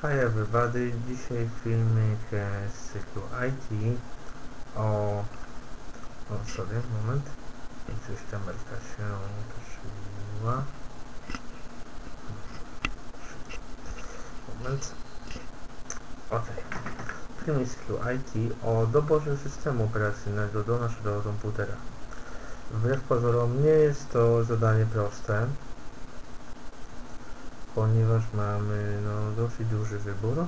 Hi everybody, dzisiaj filmik z cyklu IT o... o sorry, moment. I coś kamerka się poszyliła moment. Ok filmik z cyklu IT o doborze systemu operacyjnego do naszego komputera. Wbrew pozorom nie jest to zadanie proste ponieważ mamy no, dosyć duży wybór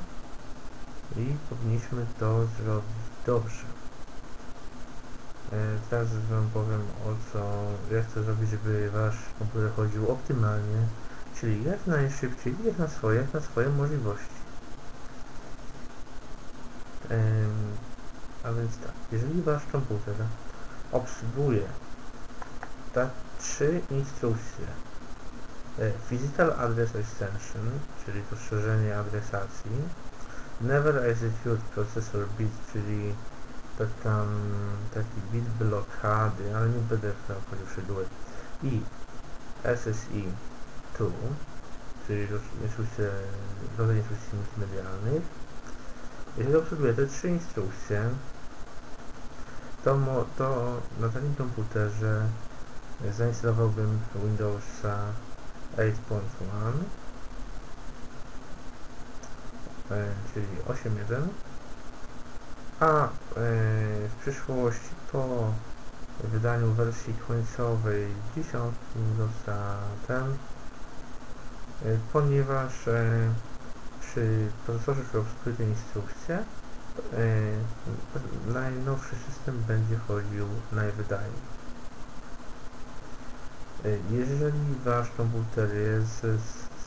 i powinniśmy to zrobić dobrze. E, teraz wam powiem o co jak to zrobić, żeby wasz komputer chodził optymalnie, czyli jak najszybciej, jak na swoje, jak na swoje możliwości. Ehm, a więc tak, jeżeli wasz komputer obsługuje tak trzy instrukcje E, Physical Address Extension, czyli poszerzenie adresacji. Never Execute Processor Bit, czyli taka, taki bit blokady, ale nie będę wchodził w szczegóły. I SSI 2, czyli instrukcje, rodzaj instrukcji multimedialnych. Jeżeli obsługuje te trzy instrukcje, to, mo, to na takim komputerze zainstalowałbym Windowsa 8.1 e, czyli 8.1 a e, w przyszłości po wydaniu wersji końcowej 10 Windowsa ten e, ponieważ przy procesorze, który obsługuje instrukcje najnowszy system będzie chodził najwydajniej jeżeli wasz komputer jest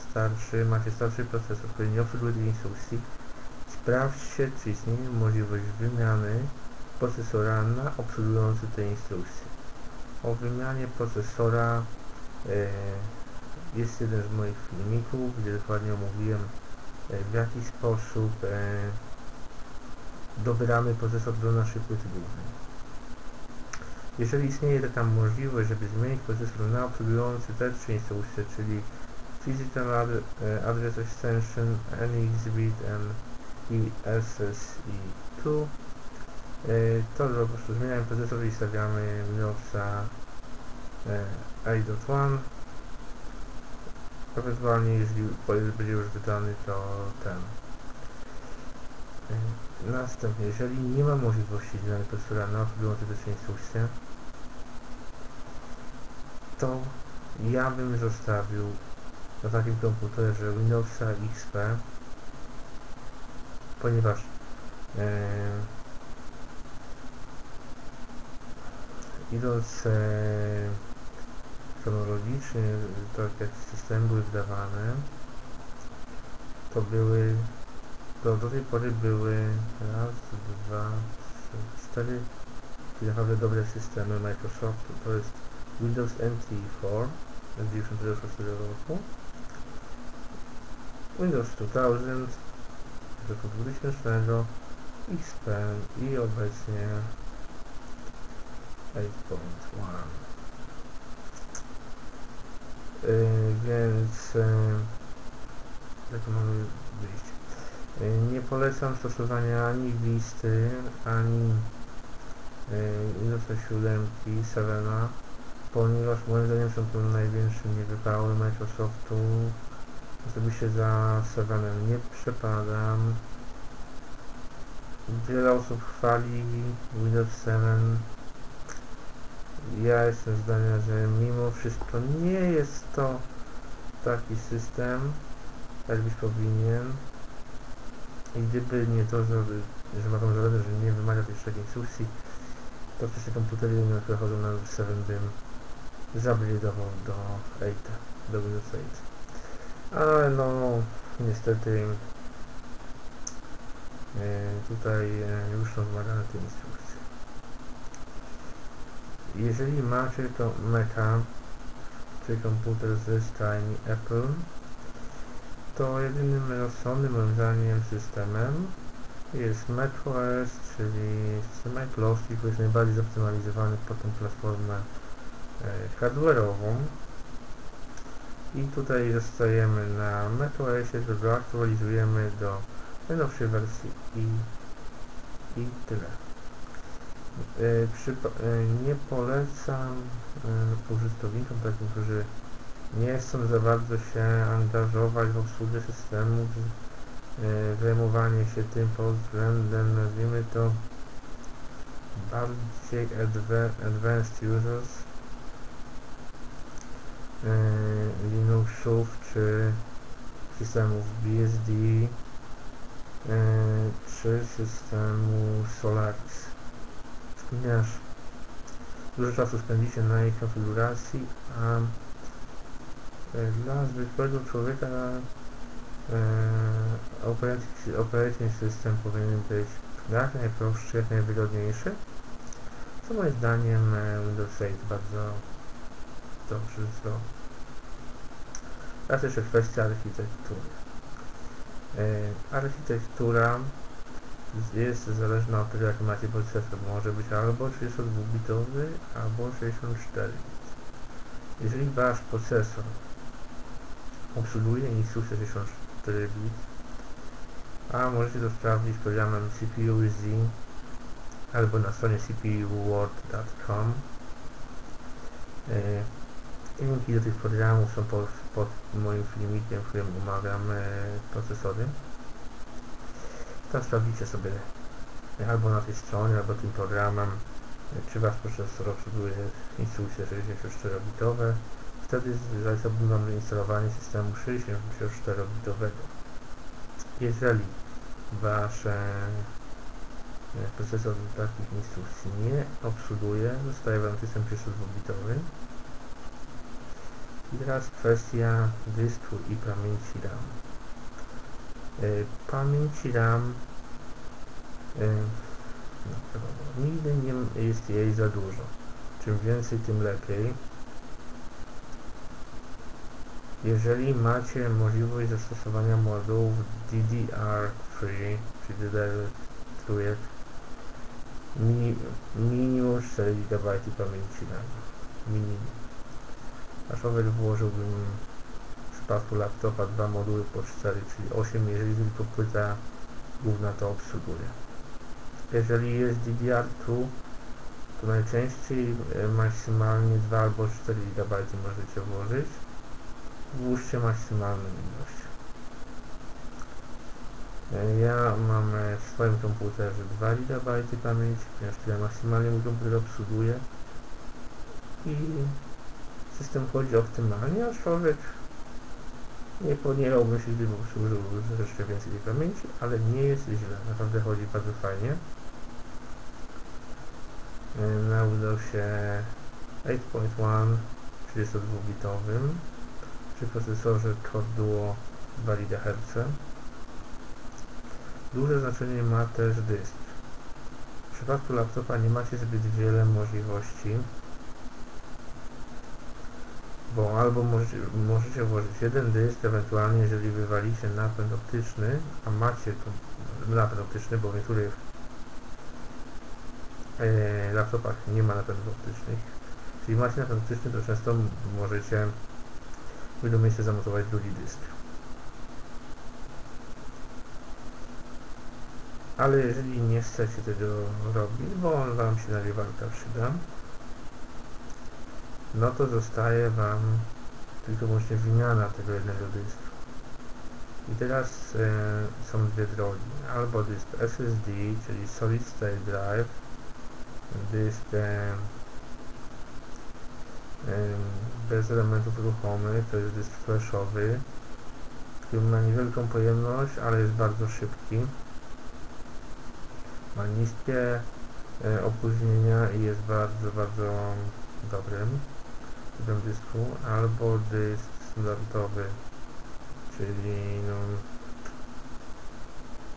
starszy, macie starszy procesor, który nie obsługuje tej instrukcji, sprawdźcie, czy istnieje możliwość wymiany procesora na obsługujący te instrukcje. O wymianie procesora e, jest jeden z moich filmików, gdzie dokładnie omówiłem e, w jaki sposób e, dobieramy procesor do naszej płyty głównej. Jeżeli istnieje taka możliwość, żeby zmienić procesor na obsługujący te trzy instrukcje, czyli Physical e, Address Extension, NXBit i SSI2, e, to po prostu zmieniamy procesor i stawiamy Windowsa 8.1 ewentualnie jeżeli będzie już wydany to ten. E, następnie jeżeli nie ma możliwości zmiany procesora na obsługujący te trzy instrukcje to ja bym zostawił na takim komputerze Windowsa XP ponieważ e, idąc e, chronologicznie, tak jak systemy były wydawane to były to do tej pory były raz, dwa, trzy, cztery naprawdę dobre systemy Microsoftu. To jest Windows NT 4 z 96 roku. Windows 2000 z roku 2000 XP i obecnie 8.1 yy, więc yy, jak mamy wyjść? Yy, nie polecam stosowania ani listy ani Windowsa 7 7 ponieważ moim zdaniem są to największe niewypały Microsoftu. Osobiście za Sevenem nie przepadam. Wiele osób chwali Windows 7. Ja jestem zdania, że mimo wszystko nie jest to taki system, jak byś powinien. I gdyby nie to, że, że ma tą zaletę, że nie wymaga tej instrukcji, to wszystkie komputery, które chodzą na 7 bym zablidował do 8, do Windows 8. Ale no, niestety e, tutaj e, już są wymagane te instrukcje. Jeżeli macie to Maca, czy komputer ze stajni Apple, to jedynym rozsądnym moim zdaniem systemem jest macOS, czyli system Apple'owski, który jest najbardziej zoptymalizowany pod tą platformę hardware'ową I tutaj zostajemy na macOSie, go aktualizujemy do najnowszej wersji i, i tyle. E, przypa- e, nie polecam e, użytkownikom takim, którzy nie chcą za bardzo się angażować w obsługę systemu, e, zajmowanie się tym pod względem, nazwijmy to, bardziej adva- advanced users e, Linuxów czy systemów BSD e, czy systemu Solaris. Ponieważ dużo czasu spędzicie na jej konfiguracji, a e, dla zwykłego człowieka e, operating, operating system powinien być jak najprostszy, jak najwygodniejszy, co moim zdaniem e, Windows 8 bardzo dobrze zrobił. Teraz jeszcze kwestia architektury. E, architektura jest zależna od tego, jaki macie procesor. Może być albo 32-bitowy, albo 64 bit. Jeżeli wasz procesor obsługuje instrukcję 64 bit, a możecie to sprawdzić programem CPU Z albo na stronie cpuword.com e, Linki do tych programów są pod, pod moim filmikiem, w którym omawiam e, procesory tam sprawdzicie sobie albo na tej stronie, albo tym programem, czy wasz procesor obsługuje instrukcje 64-bitowe. Wtedy zalecałbym wam zainstalowanie systemu 64-bitowego. Jeżeli wasz e, procesor takich instrukcji nie obsługuje, zostaje wam system 32-bitowy. Teraz kwestia dysku i pamięci RAM. Y, pamięci RAM y, no, nigdy nie jest jej za dużo. Czym więcej, tym lepiej. Jeżeli macie możliwość zastosowania modułów DDR3, czyli DDR3, minimum 4 GB pamięci RAM. Minimum. Aczkolwiek włożyłbym przypadku laptopa dwa moduły po 4, czyli 8, jeżeli tylko płyta główna to obsługuje. Jeżeli jest DDR2, to najczęściej e, maksymalnie 2 albo 4 GB możecie włożyć. Włóżcie maksymalną ilość. E, ja mam e, w swoim komputerze 2 GB pamięci, ponieważ tyle maksymalnie mój komputer obsługuje i system chodzi optymalnie, aczkolwiek nie podjęłbym się, gdyby użył troszeczkę więcej tej pamięci, ale nie jest źle. Naprawdę chodzi bardzo fajnie. E, na Windowsie 8.1 32-bitowym przy procesorze Core Duo 2 GHz. Duże znaczenie ma też dysk. W przypadku laptopa nie macie zbyt wiele możliwości bo albo możecie, możecie włożyć jeden dysk, ewentualnie jeżeli wywalicie napęd optyczny, a macie tu napęd optyczny, bo w niektórych e, laptopach nie ma napędów optycznych, czyli macie napęd optyczny, to często możecie w jednym miejscu zamontować drugi dysk. Ale jeżeli nie chcecie tego robić, bo on Wam się na przyda, no to zostaje Wam tylko właśnie wymiana tego jednego dysku. I teraz e, są dwie drogi. Albo dysk SSD, czyli Solid State Drive, dysk e, e, bez elementów ruchomych, to jest dysk flashowy, który ma niewielką pojemność, ale jest bardzo szybki. Ma niskie opóźnienia i jest bardzo, bardzo dobrym typem dysku, albo dysk standardowy, czyli no,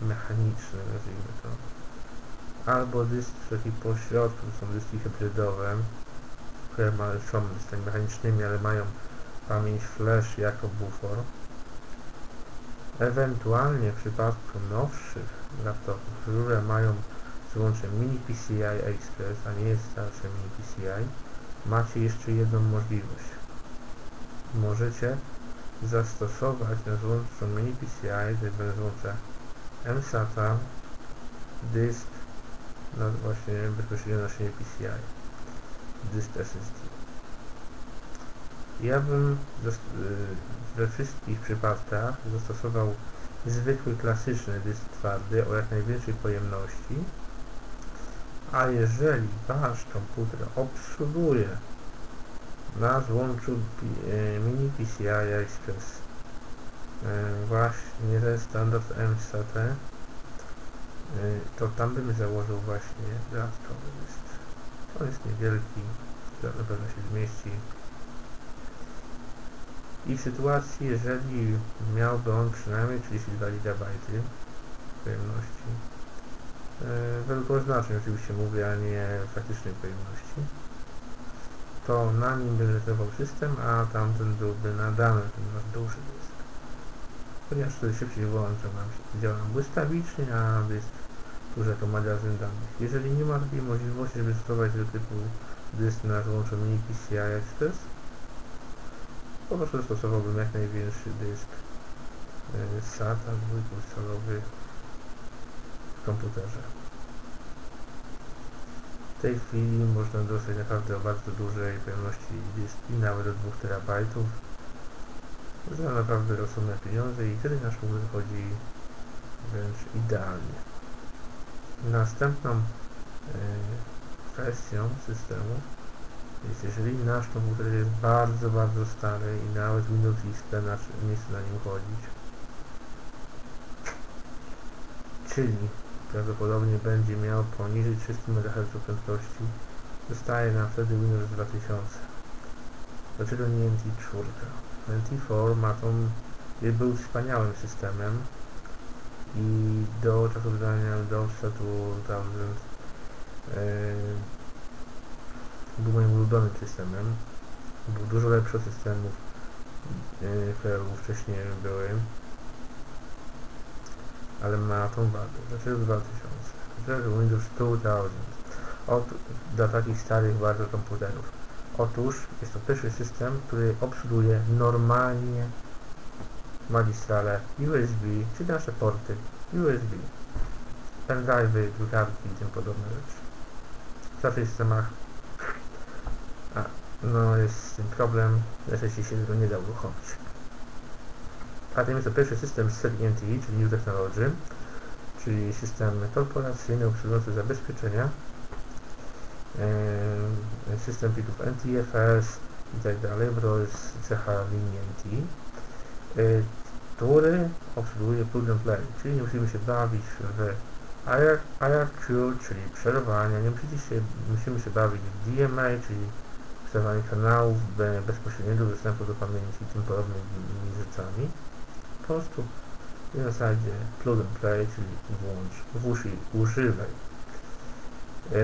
mechaniczny, nazwijmy to. Albo dysk taki pośrodku, to są dyski hybrydowe, które ma, są dyskami mechanicznymi, ale mają pamięć flash jako bufor. Ewentualnie w przypadku nowszych laptopów, które mają złącze mini PCI Express, a nie starsze mini PCI, macie jeszcze jedną możliwość. Możecie zastosować na złączu mini PCI, będę złącza MSATA, dysk, no właśnie bezpośrednio na szynie PCI, dysk SSD. Ja bym y, we wszystkich przypadkach zastosował zwykły, klasyczny dysk twardy o jak największej pojemności, a jeżeli Wasz komputer obsługuje na złączu mini PCI Express właśnie ten standard MSAT e, to tam bym założył właśnie dodatkowy dysk. On jest niewielki, na pewno się zmieści. I w sytuacji, jeżeli miałby on przynajmniej 32 GB pojemności, e, oznaczeń oczywiście mówię, a nie faktycznej pojemności, to na nim rezerwował system, a tamten byłby nadany, ten nasz duży dysk. Ponieważ wtedy szybciej włącza nam się, działa błyskawicznie, a dysk służy jako magazyn danych. Jeżeli nie ma takiej możliwości, żeby stosować tego typu dysk na złączu mini PCI Express, po prostu stosowałbym jak największy dysk yy, SATA dwójpulsalowy w komputerze. W tej chwili można dostać naprawdę o bardzo dużej pojemności dyski, nawet do 2 terabajtów za naprawdę rozsądne pieniądze i wtedy nasz komputer chodzi wręcz idealnie. Następną yy, kwestią systemu jest jeżeli nasz komputer jest bardzo, bardzo stary i nawet Windows XP nie chce na nim chodzić, czyli prawdopodobnie będzie miał poniżej 300 MHz prędkości, dostaje nam wtedy Windows 2000. Dlaczego nie NT4? NT4 ma tą, był wspaniałym systemem i do czasu wydania Windows 2000 yy, był moim ulubionym systemem. Był dużo lepszy od systemów, yy, które wcześniej były. Ale ma tą wadę. Dlaczego 2000? Dlaczego Windows 2000? Od, dla takich starych bardzo komputerów. Otóż jest to pierwszy system, który obsługuje normalnie magistrale USB, czyli nasze porty USB, pendrive'y, drukarki i tym podobne rzeczy. W starszych systemach a, no jest z tym problem, że się tego nie da uruchomić. A tym jest to pierwszy system z serii czyli New Technology, czyli system korporacyjny obsługujący zabezpieczenia, system pitów NTFS i tak dalej, bo jest cecha linii NT, yy, który obsługuje plug and play, czyli nie musimy się bawić w IRQ, czyli przerwania, nie musimy się, musimy się bawić w DMA, czyli sterowanie kanałów bezpośredniego dostępu do pamięci i tym podobnymi rzeczami. Prostu w zasadzie plug and play, czyli włącz, włóż i używaj. Yy,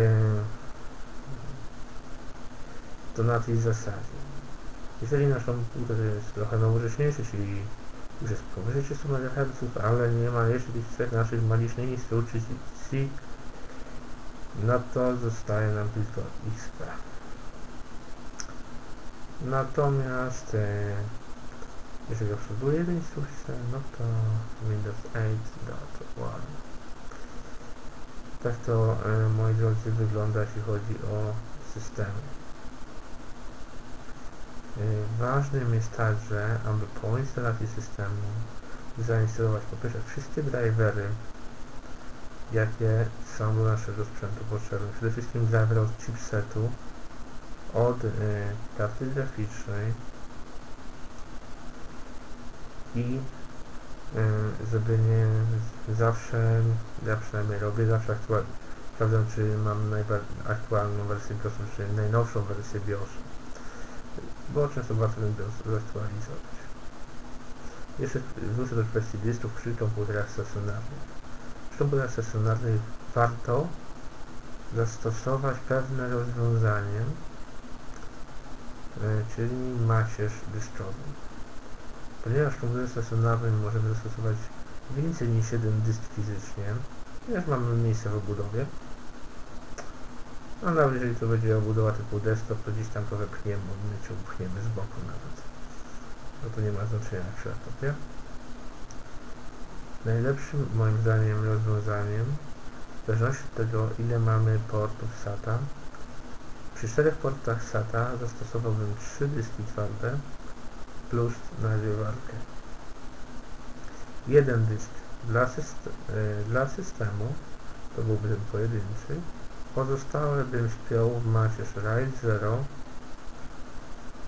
to na tej zasadzie. Jeżeli nasz komputer jest trochę nowocześniejszy, czyli już jest powyżej 300 MHz, ale nie ma jeszcze tych trzech naszych magicznych 130 no to zostaje nam tylko XP. Natomiast e, jeżeli obsługuje jeden instrukcję, no to Windows 8.1. Tak to, e, moi drodzy, wygląda, jeśli chodzi o systemy. E, ważnym jest także, aby po instalacji systemu zainstalować po pierwsze wszystkie drivery, jakie są do naszego sprzętu potrzebne. Przede wszystkim driver od chipsetu, od y, karty graficznej i y, żeby nie zawsze, ja przynajmniej robię zawsze aktualnie, sprawdzam czy mam aktualną wersję BIOSu, czy najnowszą wersję BIOSu, bo często warto ten BIOS zaktualizować. Jeszcze wrócę do kwestii dysków przy komputerach stacjonarnych. Przy komputerach stacjonarnych warto zastosować pewne rozwiązanie, E, czyli macierz dyskowy. Ponieważ komputerze stacjonarnym możemy zastosować więcej niż jeden dysk fizycznie, ponieważ mamy miejsce w obudowie, a nawet jeżeli to będzie obudowa typu desktop, to gdzieś tam to wepchniemy, odmyciu, upchniemy z boku nawet. no to nie ma znaczenia przy laptopie. Najlepszym moim zdaniem rozwiązaniem, w zależności od tego ile mamy portów SATA, przy czterech portach SATA zastosowałbym trzy dyski twarde plus nagrywarkę. Jeden dysk dla, syst y, dla systemu, to byłby ten pojedynczy, pozostałe bym spiął w macierz RAID 0,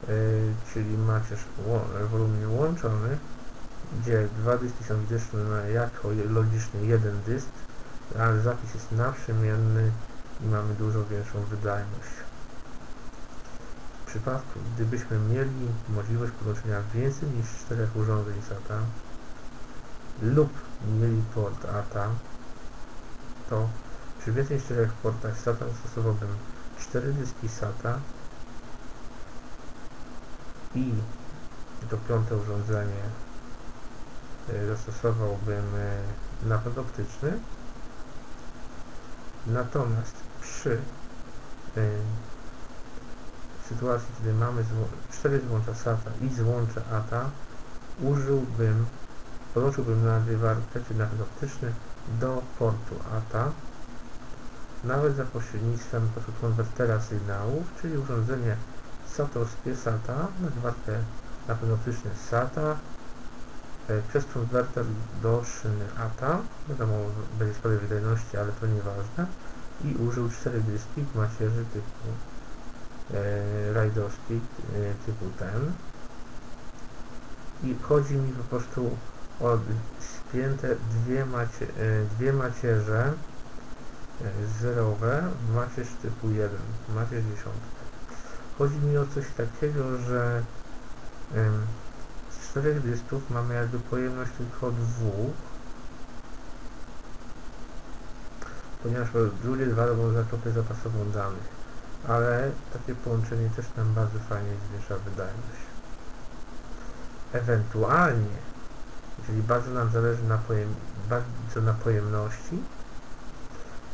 y, czyli macierz wolumin łączony, gdzie dwa dyski są widoczne jako logicznie jeden dysk, ale zapis jest naprzemienny i mamy dużo większą wydajność. W przypadku, gdybyśmy mieli możliwość podłączenia więcej niż czterech urządzeń SATA lub mieli port ATA, to przy więcej niż czterech portach SATA zastosowałbym cztery dyski SATA i to piąte urządzenie y, zastosowałbym y, napęd optyczny. Natomiast przy y, sytuacji, kiedy mamy cztery złącza SATA i złącze ATA użyłbym podłączyłbym nagrywarkę czy napęd optyczny do portu ATA nawet za pośrednictwem konwertera sygnałów, czyli urządzenie satowskie SATA, nagrywarkę napęd optyczny SATA e, przez konwerter do szyny ATA, wiadomo, będzie sprawie wydajności, ale to nieważne i użył cztery dyski w macierzy typu e, rajdowskiej e, typu ten i chodzi mi po prostu o spięte dwie, macie, e, dwie macierze zerowe macierz typu 1, macierz dziesiątka. Chodzi mi o coś takiego, że z czterech dysków mamy jakby pojemność tylko dwóch, ponieważ drugie dwa robią zakupy zapasową danych, ale takie połączenie też nam bardzo fajnie zwiększa wydajność. Ewentualnie Czyli bardzo nam zależy na, pojem, bardzo na pojemności.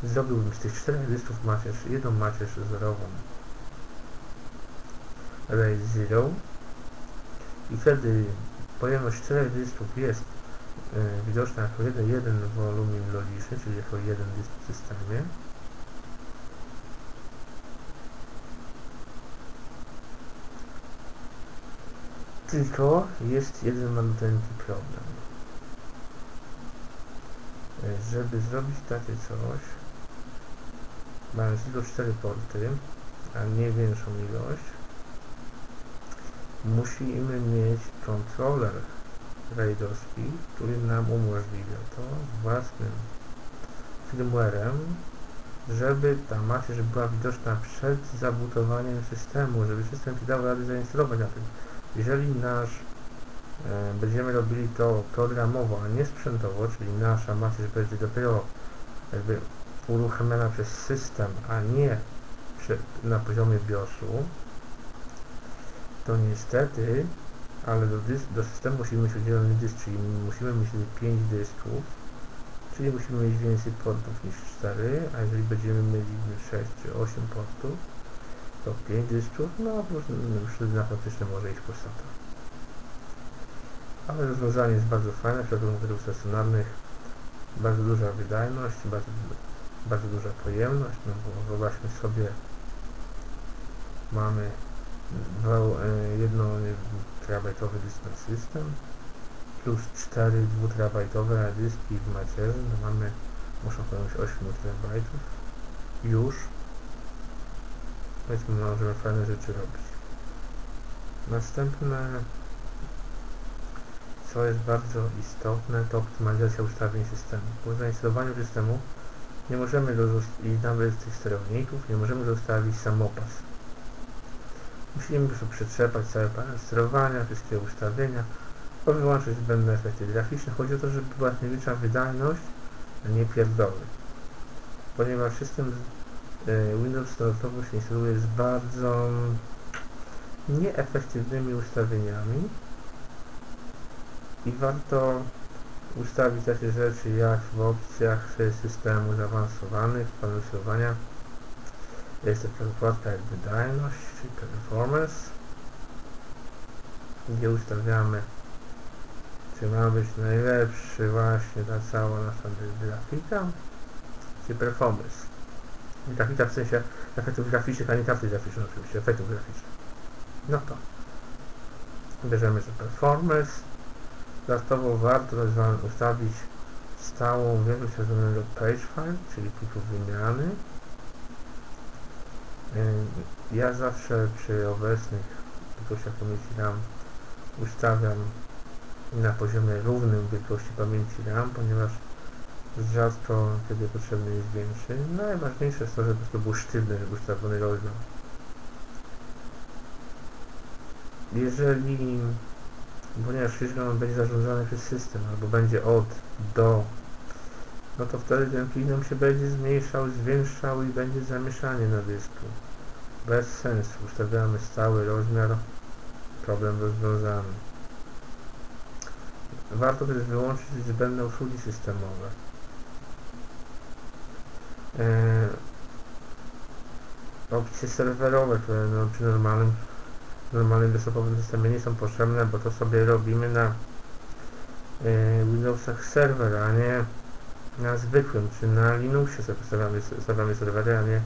Zrobiłbym z tych czterech listów macierz jedną macierz zerową RAID 0 i wtedy pojemność czterech listów jest y, widoczna jako jeden, jeden wolumin logiczny, czyli jako jeden dysk w systemie. Tylko jest jeden maluteńki problem. Żeby zrobić takie coś, mając tylko 4 porty, a nie większą ilość, musimy mieć kontroler raidowski, który nam umożliwia to własnym firmwarem, żeby ta macierz była widoczna przed zabutowaniem systemu, żeby system się dał radę zainstalować na tym. Jeżeli nasz e, będziemy robili to programowo, a nie sprzętowo, czyli nasza macierz będzie dopiero jakby uruchamiana przez system, a nie na poziomie BIOSu, to niestety, ale do, do systemu musimy mieć oddzielony dysk, czyli musimy mieć 5 dysków, czyli musimy mieć więcej portów niż 4, a jeżeli będziemy mieli 6 czy 8 portów, to 5 dysków, no już na praktyczne może iść po SATA. Ale rozwiązanie jest bardzo fajne, w przypadku komputerów stacjonarnych bardzo duża wydajność, bardzo, bardzo duża pojemność, no bo wyobraźmy sobie mamy e, jedno terabajtowy dysk system plus 4 dwuterabajtowe dyski w macierzy, no mamy muszą pojemność 8 terabajtów już powiedzmy możemy fajne rzeczy robić. Następne, co jest bardzo istotne, to optymalizacja ustawień systemu. Po zainstalowaniu systemu nie możemy i nawet tych sterowników, nie możemy zostawić samopas. Musimy po prostu przetrzepać cały panel sterowania, wszystkie ustawienia, wyłączyć zbędne efekty graficzne. Chodzi o to, żeby była największa wydajność, a nie pierdoły. Ponieważ system Windows startowo się instaluje z bardzo nieefektywnymi ustawieniami i warto ustawić takie rzeczy jak w opcjach systemu zaawansowanych, panelu sterowania jest taka zakładka jak wydajność, performance. Gdzie ustawiamy czy ma być najlepszy właśnie ta cała nasza grafika czy performance grafika w sensie efektów graficznych, a nie karty graficzne oczywiście, efektów graficznych. No to. Bierzemy że performance dodatkowo warto ustawić stałą wielkość tzw. page file, czyli plików wymiany. Yy, ja zawsze przy obecnych wielkościach pamięci RAM ustawiam na poziomie równym wielkości pamięci RAM, ponieważ rzadko kiedy potrzebny jest większy. Najważniejsze jest to, żeby to był sztywny, żeby ustawiony rozmiar. Jeżeli, ponieważ wszystko będzie zarządzane przez system, albo będzie od, do, no to wtedy ten nam się będzie zmniejszał, zwiększał i będzie zamieszanie na dysku. Bez sensu. Ustawiamy stały rozmiar, problem rozwiązany. Warto też wyłączyć zbędne usługi systemowe. Eee, opcje serwerowe, które no, przy normalnym, normalnym desktopowym systemie nie są potrzebne, bo to sobie robimy na e, Windowsach serwer, a nie na zwykłym, czy na Linuxie sobie stawiamy, stawiamy serwery, a nie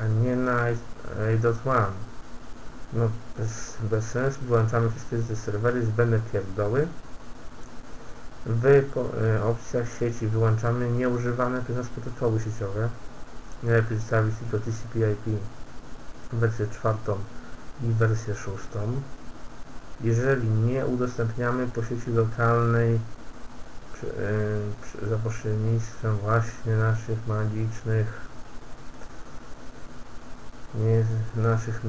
a nie na 8.1 no bez, bez sensu, włączamy wszystkie te serwery, zbędne pierdoły w e, opcjach sieci wyłączamy nieużywane przez protokoły sieciowe. Najlepiej zostawić TCP/IP wersję czwartą i wersję szóstą. Jeżeli nie udostępniamy po sieci lokalnej przy, e, przy, za pośrednictwem właśnie naszych magicznych nie naszych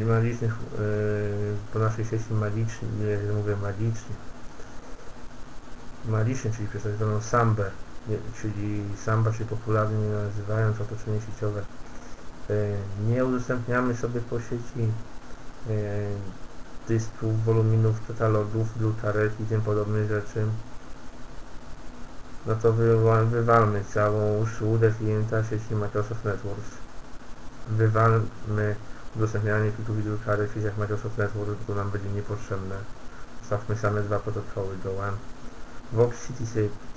magicznych yy, po naszej sieci magicznej, nie mówię magicznie magicznie, czyli przez tak zwaną sambę czyli samba, czyli popularnie nazywając otoczenie sieciowe yy, nie udostępniamy sobie po sieci yy, dysków, woluminów, katalogów, drukarek i tym podobnych rzeczy no to wywalmy całą usługę klienta sieci Microsoft Networks wywalmy udostępnianie plików wideokary w sieciach Microsoft Network, bo nam będzie niepotrzebne. Zostawmy same dwa protokoły do WAN. W opcji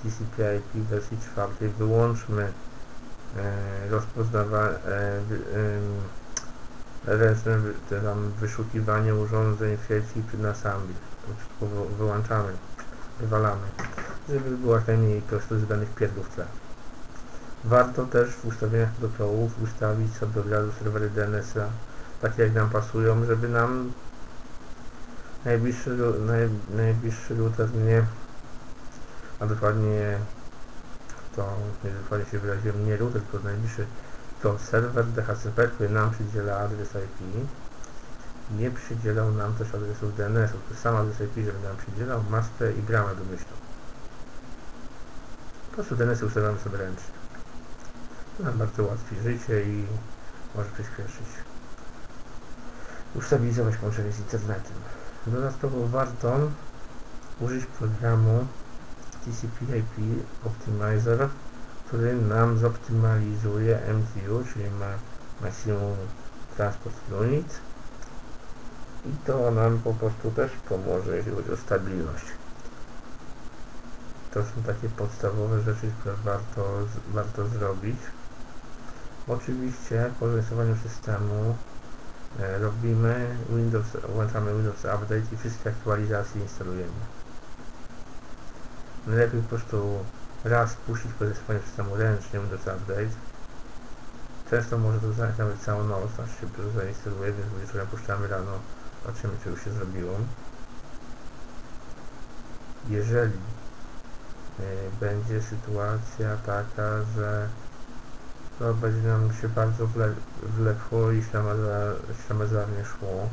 TCP/IP wersji czwartej wyłączmy e, rozpoznawanie e, e, wy, tam wyszukiwanie urządzeń w sieci na SAMBI. Wyłączamy, wywalamy, żeby było jak najmniej prostu zbędnych pierdów tle. Warto też w ustawieniach protokołów ustawić sobie od razu serwery DNS-a takie jak nam pasują, żeby nam najbliższy, naj, najbliższy router nie a dokładnie to nie dokładnie się wyraziłem, nie router, tylko najbliższy to serwer DHCP, który nam przydziela adres IP nie przydzielał nam też adresów DNS-u, to sam adres IP, żeby nam przydzielał maskę i bramę domyślną. Po prostu DNS-y ustawiamy sobie ręcznie nam bardzo ułatwi życie i może przyspieszyć. Ustabilizować połączenie z internetem. Dodatkowo warto użyć programu TCP/IP Optimizer, który nam zoptymalizuje MTU, czyli ma Maximum Transport Unit i to nam po prostu też pomoże, jeśli chodzi o stabilność. To są takie podstawowe rzeczy, które warto, warto zrobić. Oczywiście po zarysowaniu systemu e, robimy Windows, włączamy Windows Update i wszystkie aktualizacje instalujemy. Najlepiej po prostu raz puścić po zarysowaniu systemu ręcznie Windows Update. Często może to zająć nawet całą noc, aż się to zainstaluje, więc wieczorem puszczamy rano, patrzymy czy już się zrobiło. Jeżeli y, będzie sytuacja taka, że to będzie nam się bardzo wle, wlekło i ślamazarnie szło.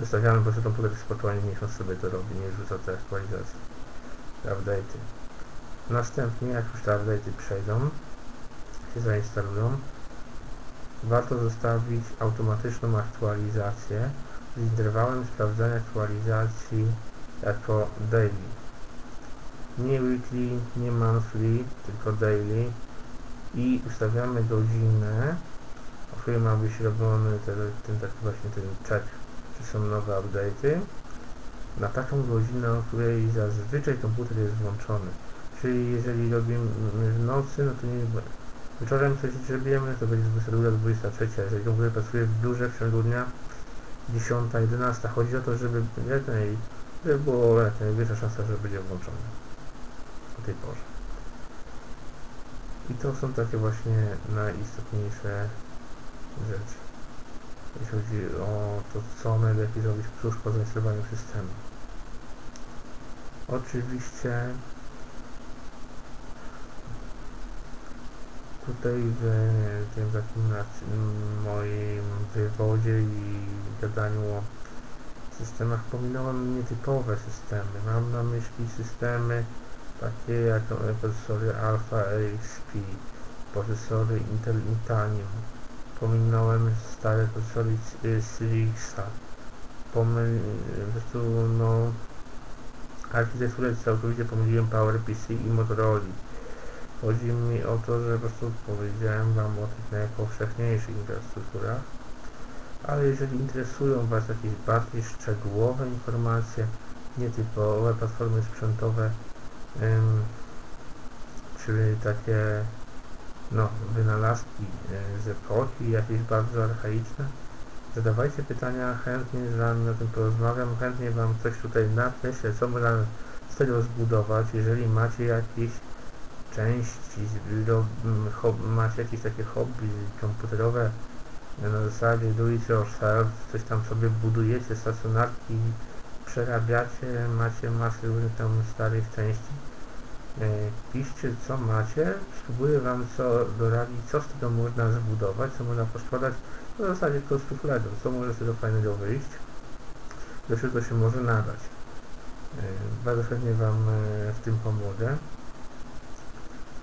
Zostawiamy po prostu komputer spokojnie, niech sobie to robi, nie rzuca te aktualizacje. Następnie, jak już te update'y przejdą, się zainstalują, warto zostawić automatyczną aktualizację z interwałem sprawdzania aktualizacji jako daily. Nie weekly, nie monthly, tylko daily i ustawiamy godzinę, o który ma być robiony, ten, ten taki właśnie ten check, są nowe update'y, na taką godzinę, o której zazwyczaj komputer jest włączony. Czyli jeżeli robimy w nocy, no to nie wieczorem coś zrobimy, to będzie 22, 23, jeżeli komputer pracuje w biurze w ciągu dnia 10, 11. Chodzi o to, żeby jak naj, żeby było jak najwyższa szansa, że będzie włączony o tej porze. I to są takie właśnie najistotniejsze rzeczy. Jeśli chodzi o to, co najlepiej zrobić tuż po zainstalowaniu systemu. Oczywiście tutaj w tym takim moim wywodzie i gadaniu o systemach pominąłem nietypowe systemy. Mam na myśli systemy takie jak procesory Alpha AXP, procesory Intel Itanium. Pominąłem stare procesory Syrixa. Pomyl, po prostu no architekturę całkowicie pomyliłem PowerPC i Motorola. Chodzi mi o to, że po prostu powiedziałem Wam o tych najpowszechniejszych infrastrukturach, ale jeżeli interesują Was jakieś bardziej szczegółowe informacje, nietypowe platformy sprzętowe, ym, czyli takie no, wynalazki y, z epoki, jakieś bardzo archaiczne, zadawajcie pytania, chętnie z Wami o tym porozmawiam, chętnie Wam coś tutaj nakreślę, co można z tego zbudować, jeżeli macie jakieś części, hob, macie jakieś takie hobby komputerowe na zasadzie do it yourself, coś tam sobie budujecie, stacjonarki, przerabiacie, macie masę różnych tam starych części. E, piszcie co macie, spróbuję Wam co doradzić, co z tego można zbudować, co można poskładać na zasadzie kostów LEDu, co może z tego fajnego wyjść, do czego się może nadać. E, bardzo chętnie Wam e, w tym pomogę.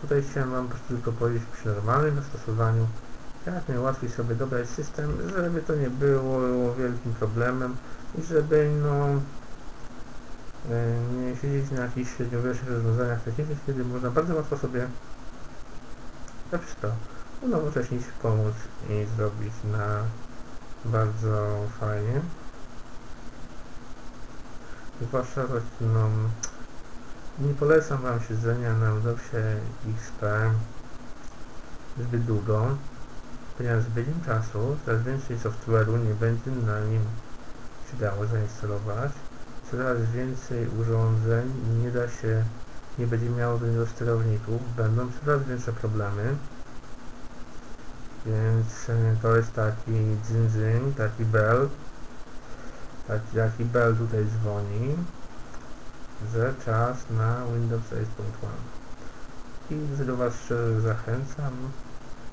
Tutaj chciałem Wam tylko powiedzieć przy normalnym zastosowaniu, jak najłatwiej sobie dobrać system, żeby to nie było wielkim problemem i żeby no nie siedzieć na jakichś średniowiecznych rozwiązaniach technicznych, kiedy można bardzo łatwo sobie to wszystko unowocześnić, pomóc i zrobić na bardzo fajnie. Zwłaszcza no, nie polecam Wam siedzenia na Windowsie XP zbyt długo, ponieważ z biegiem czasu coraz więcej software'u nie będzie na nim się dało zainstalować. Coraz więcej urządzeń nie da się, nie będzie miało do niego sterowników, będą coraz większe problemy. Więc e, to jest taki dzyn, taki bell, taki, taki bell tutaj dzwoni że czas na Windows 8.1 i do Was zachęcam.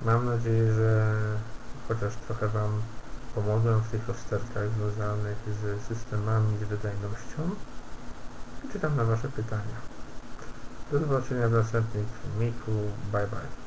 Mam nadzieję, że chociaż trochę Wam pomogłem w tych rozterkach związanych z systemami, z wydajnością? I czekam na Wasze pytania. Do zobaczenia w następnym filmiku, bye bye